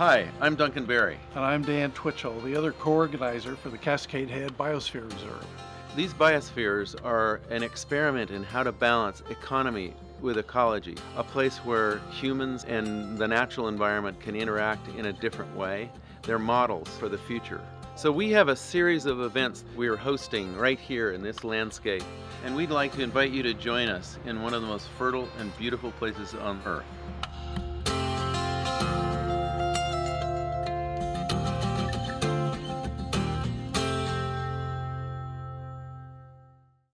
Hi, I'm Duncan Berry. And I'm Dan Twitchell, the other co-organizer for the Cascade Head Biosphere Reserve. These biospheres are an experiment in how to balance economy with ecology, a place where humans and the natural environment can interact in a different way. They're models for the future. So we have a series of events we are hosting right here in this landscape, and we'd like to invite you to join us in one of the most fertile and beautiful places on Earth.